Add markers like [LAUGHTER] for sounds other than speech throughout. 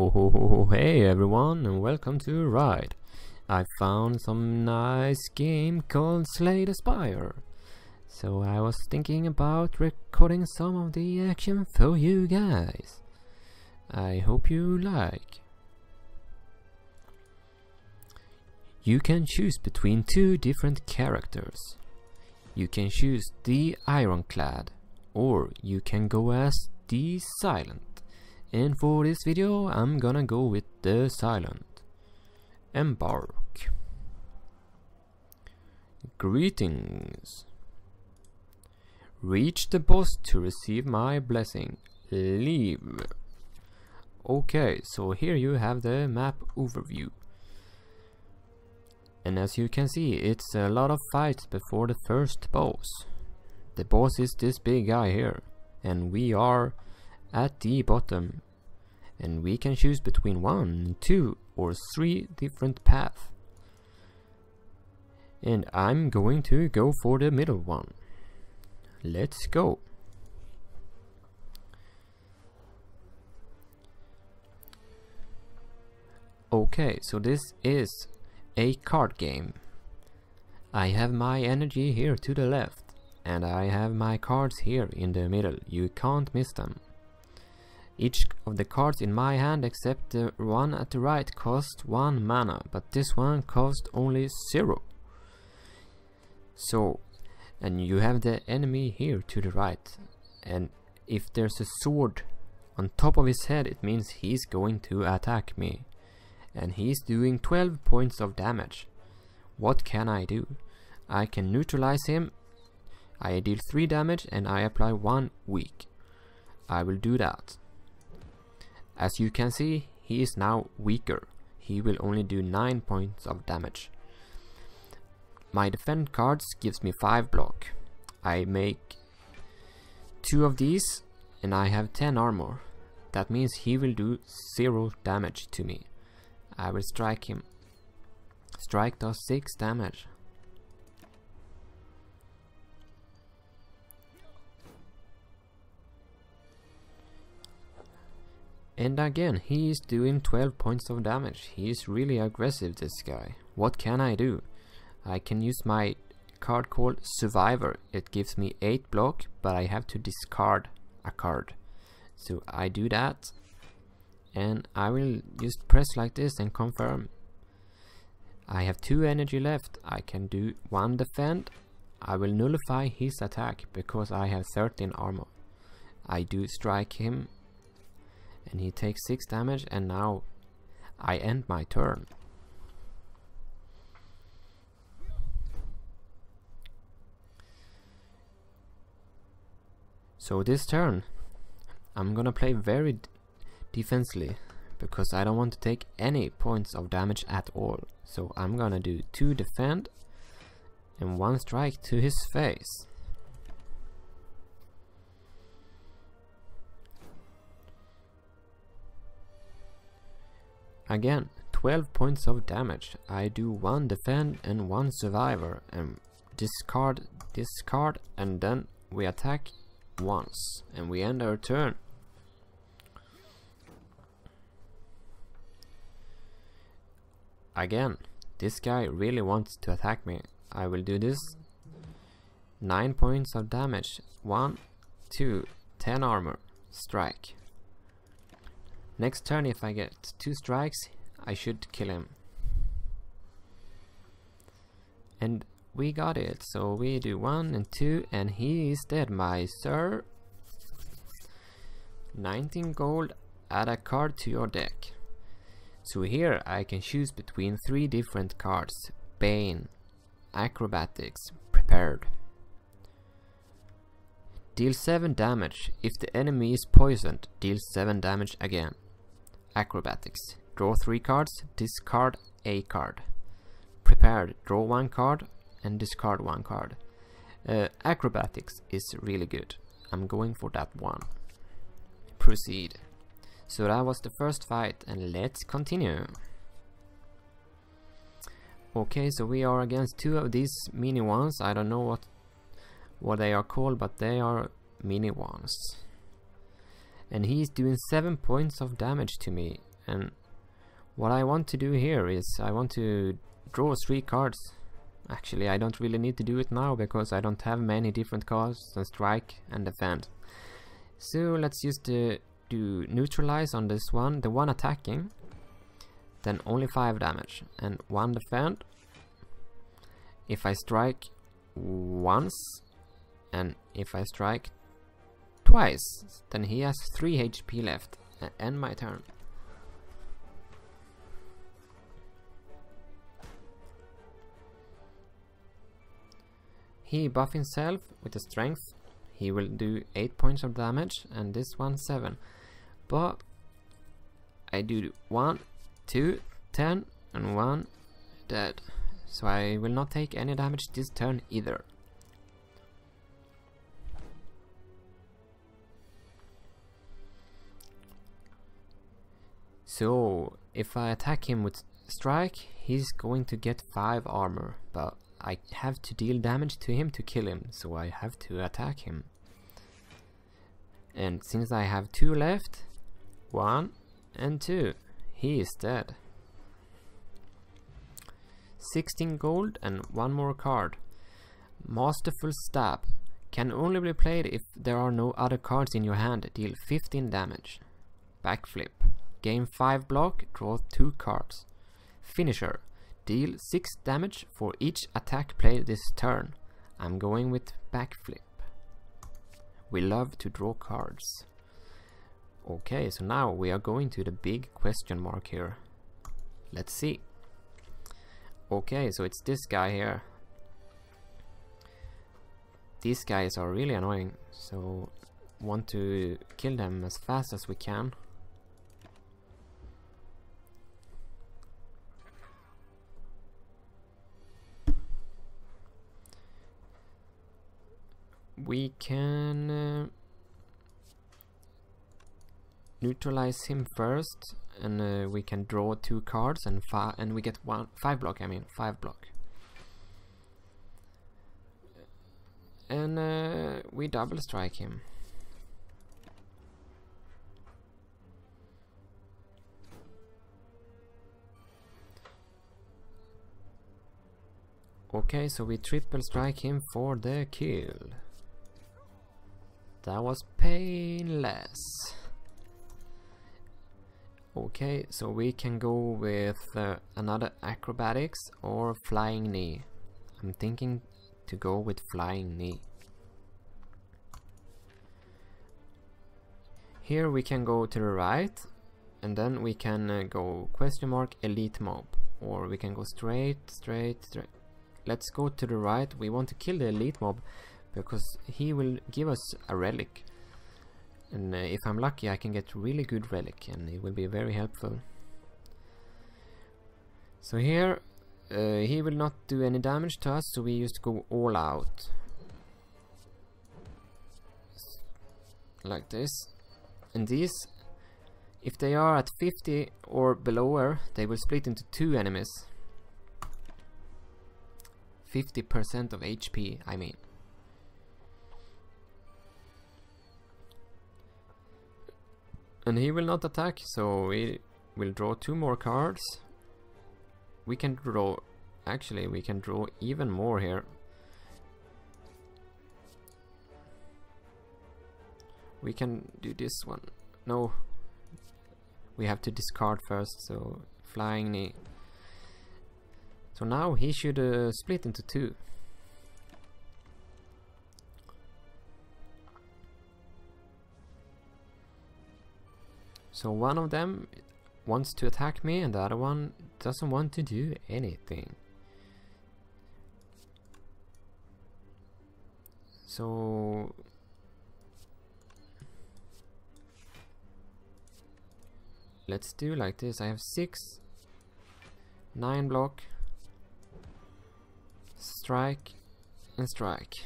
Oh hey everyone and welcome to Ryde. I found some nice game called Slay the Spire. So I was thinking about recording some of the action for you guys. I hope you like. You can choose between two different characters. You can choose the Ironclad or you can go as the Silent. And for this video I'm gonna go with the Silent. Embark. Greetings. Reach the boss to receive my blessing. Leave. Okay, so here you have the map overview. And as you can see, it's a lot of fights before the first boss. The boss is this big guy here, and we are at the bottom. And we can choose between one, two, or three different paths. And I'm going to go for the middle one. Let's go. Okay, so this is a card game. I have my energy here to the left and I have my cards here in the middle. You can't miss them. Each of the cards in my hand except the one at the right cost 1 mana, but this one cost only 0. So, and you have the enemy here to the right, and if there's a sword on top of his head, it means he's going to attack me. And he's doing 12 points of damage. What can I do? I can neutralize him, I deal 3 damage and I apply 1 weak. I will do that. As you can see, he is now weaker. He will only do 9 points of damage. My defend cards gives me 5 block. I make 2 of these and I have 10 armor. That means he will do 0 damage to me. I will strike him. Strike does 6 damage. And again, he is doing 12 points of damage. He is really aggressive, this guy. What can I do? I can use my card called Survivor. It gives me 8 block, but I have to discard a card. So I do that. And I will just press like this and confirm. I have 2 energy left. I can do 1 defend. I will nullify his attack because I have 13 armor. I do strike him and he takes 6 damage and now I end my turn. So this turn I'm gonna play very defensively because I don't want to take any points of damage at all. So I'm gonna do 2 defend and 1 strike to his face. Again, 12 points of damage. I do 1 defend and 1 survivor and discard discard and then we attack once and we end our turn. Again, this guy really wants to attack me. I will do this. 9 points of damage. 1, 2, 10 armor. Strike. Next turn if I get two strikes I should kill him. And we got it, so we do one and two and he is dead my sir. 19 gold, add a card to your deck. So here I can choose between three different cards. Bane, Acrobatics, Prepared. Deal 7 damage. If the enemy is poisoned, deal 7 damage again. Acrobatics. Draw 3 cards, discard a card. Prepared. Draw 1 card and discard 1 card. Uh, acrobatics is really good. I'm going for that one. Proceed. So that was the first fight and let's continue. Okay, so we are against two of these mini ones. I don't know what what they are called, but they are mini ones and he's doing 7 points of damage to me And what I want to do here is I want to draw three cards. Actually, I don't really need to do it now because I don't have many different cards than strike and defend. So let's just uh, do neutralize on this one, the one attacking, then only 5 damage and 1 defend. If I strike once and if I strike twice, then he has 3 HP left. End my turn. He buff himself with the strength. He will do 8 points of damage and this one 7. But I do 1, 2, 10 and 1 dead. So I will not take any damage this turn either. So if I attack him with strike, he's going to get 5 armor, but I have to deal damage to him to kill him, so I have to attack him. And since I have two left, one and two, he is dead. 16 gold and one more card. Masterful Stab. Can only be played if there are no other cards in your hand. Deal 15 damage. Backflip. Gain 5 block, draw 2 cards. Finisher. Deal 6 damage for each attack played this turn. I'm going with backflip. We love to draw cards. Okay, so now we are going to the big question mark here. Let's see. Okay, so it's this guy here. These guys are really annoying, so want to kill them as fast as we can. We can uh, neutralize him first and uh, we can draw two cards and five and we get one five block I mean five block. And uh, we double strike him. Okay so we triple strike him for the kill that was painless. Okay, so we can go with uh, another acrobatics or flying knee. I'm thinking to go with flying knee. Here we can go to the right and then we can uh, go question mark elite mob or we can go straight, straight, straight. Let's go to the right. We want to kill the elite mob because he will give us a relic. And uh, if I'm lucky I can get really good relic and it will be very helpful. So here uh, he will not do any damage to us so we just go all out. Like this. And these if they are at 50 or below they will split into two enemies. 50% of HP I mean And he will not attack, so we will draw two more cards. We can draw... Actually, we can draw even more here. We can do this one. No. We have to discard first, so flying knee. So now he should uh, split into two. So one of them wants to attack me and the other one doesn't want to do anything. So let's do like this. I have six, nine block, strike, and strike.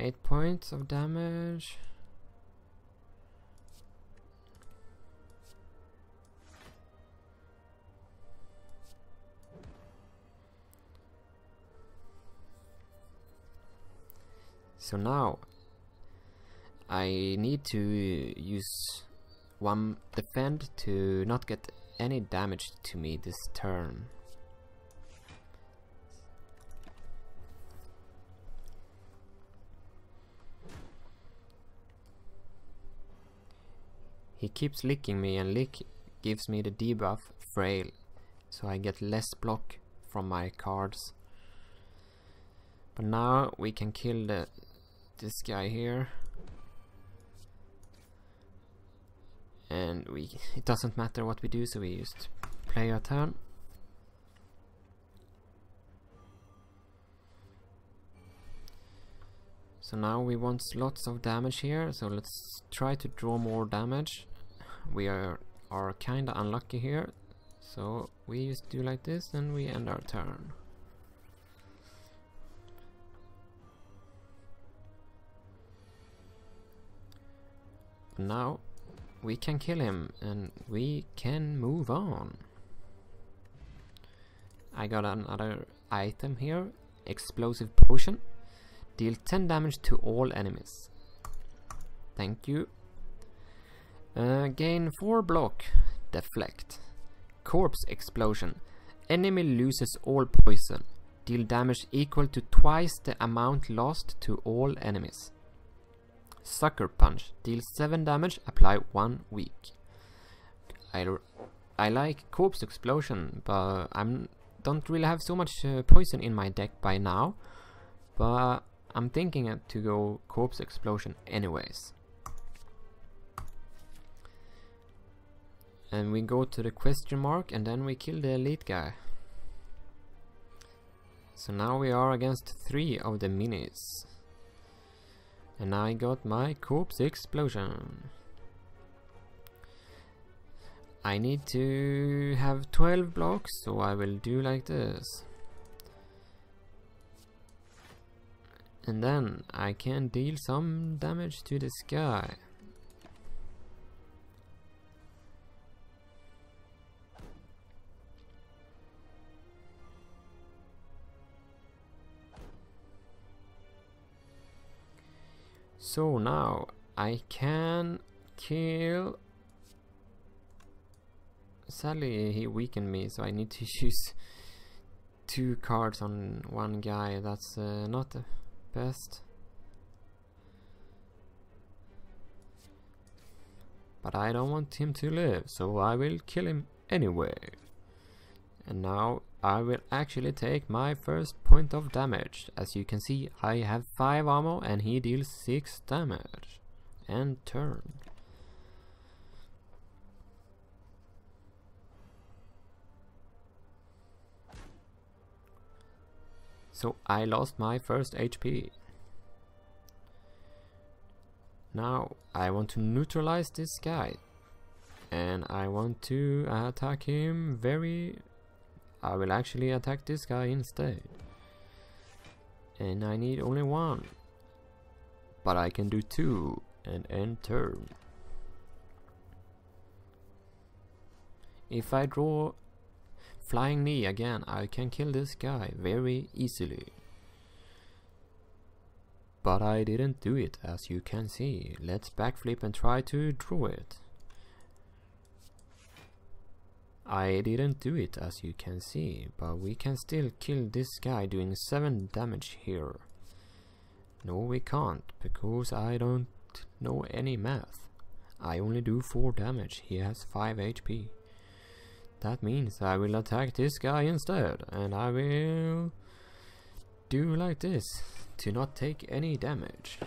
8 points of damage. So now I need to use one defend to not get any damage to me this turn. He keeps licking me and lick gives me the debuff frail so I get less block from my cards. But now we can kill the this guy here. And we it doesn't matter what we do so we just play our turn. So now we want lots of damage here, so let's try to draw more damage. We are, are kinda unlucky here, so we just do like this and we end our turn. Now we can kill him and we can move on. I got another item here, explosive potion. Deal 10 damage to all enemies. Thank you. Uh, gain 4 block. Deflect. Corpse explosion. Enemy loses all poison. Deal damage equal to twice the amount lost to all enemies. Sucker Punch. Deal 7 damage, apply 1 weak. I, I like Corpse Explosion, but I don't really have so much uh, poison in my deck by now. But I'm thinking to go Corpse Explosion anyways. And we go to the question mark and then we kill the elite guy. So now we are against three of the minis. And I got my corpse explosion. I need to have 12 blocks, so I will do like this. And then I can deal some damage to this guy. So now I can kill... Sadly he weakened me so I need to [LAUGHS] use two cards on one guy. That's uh, not best. But I don't want him to live, so I will kill him anyway. And now I will actually take my first point of damage. As you can see, I have 5 ammo and he deals 6 damage. And turn. So I lost my first HP. Now I want to neutralize this guy. And I want to attack him very I will actually attack this guy instead. And I need only one. But I can do two and end turn. If I draw Flying Knee again, I can kill this guy very easily. But I didn't do it, as you can see. Let's backflip and try to draw it. I didn't do it as you can see, but we can still kill this guy doing 7 damage here. No we can't, because I don't know any math. I only do 4 damage, he has 5 HP. That means I will attack this guy instead, and I will do like this, to not take any damage.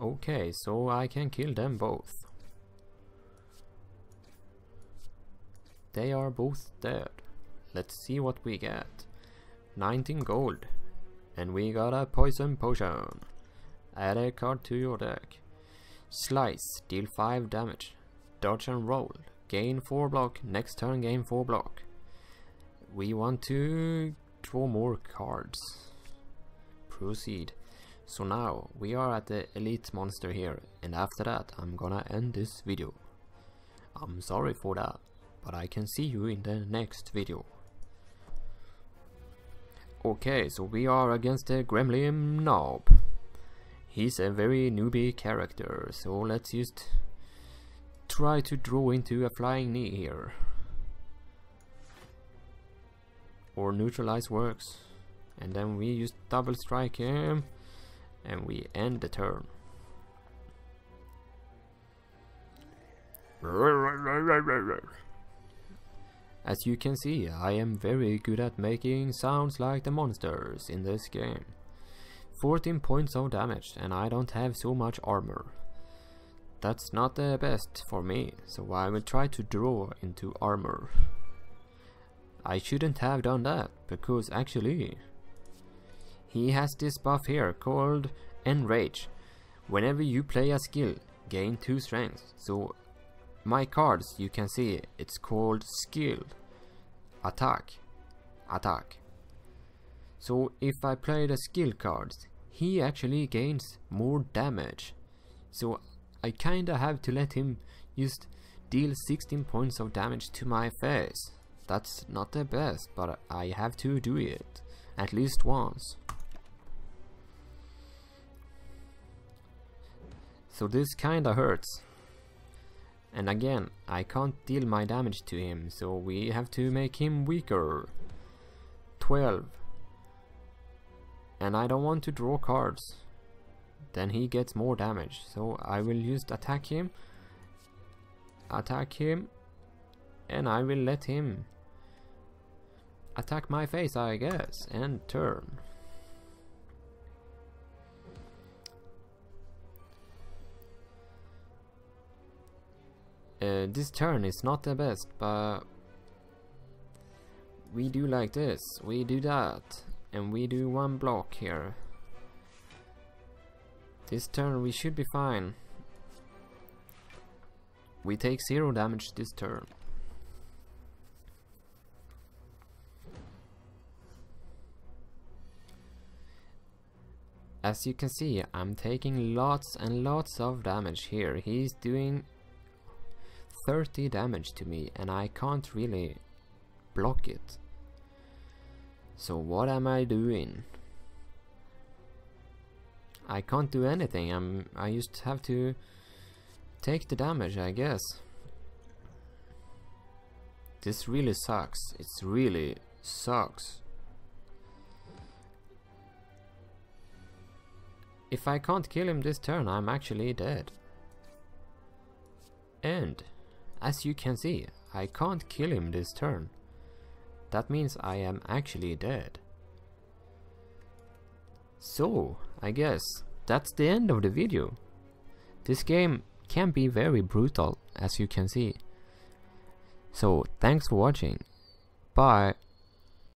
Okay, so I can kill them both. They are both dead. Let's see what we get. 19 gold. And we got a poison potion. Add a card to your deck. Slice, deal 5 damage. Dodge and roll. Gain 4 block. Next turn gain 4 block. We want to draw more cards. Proceed. So now we are at the elite monster here and after that I'm gonna end this video. I'm sorry for that, but I can see you in the next video. Okay, so we are against the Gremlin Nob. He's a very newbie character, so let's just try to draw into a flying knee here. Or neutralize works. And then we just double strike him and we end the turn. [LAUGHS] As you can see, I am very good at making sounds like the monsters in this game. 14 points of damage and I don't have so much armor. That's not the best for me, so I will try to draw into armor. I shouldn't have done that, because actually he has this buff here called Enrage. Whenever you play a skill, gain 2 strength. So my cards, you can see it's called skill. Attack. Attack. So if I play the skill cards, he actually gains more damage. So I kinda have to let him just deal 16 points of damage to my face. That's not the best, but I have to do it. At least once. So this kinda hurts. And again, I can't deal my damage to him, so we have to make him weaker. 12. And I don't want to draw cards. Then he gets more damage, so I will just attack him. Attack him. And I will let him attack my face, I guess, and turn. Uh, this turn is not the best, but we do like this, we do that, and we do one block here. This turn we should be fine. We take zero damage this turn. As you can see, I'm taking lots and lots of damage here. He's doing 30 damage to me and I can't really block it. So what am I doing? I can't do anything. I'm I just have to take the damage, I guess. This really sucks. It's really sucks. If I can't kill him this turn, I'm actually dead. And as you can see, I can't kill him this turn. That means I am actually dead. So, I guess that's the end of the video. This game can be very brutal, as you can see. So, thanks for watching. Bye.